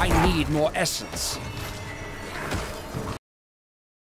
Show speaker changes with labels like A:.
A: I need more essence.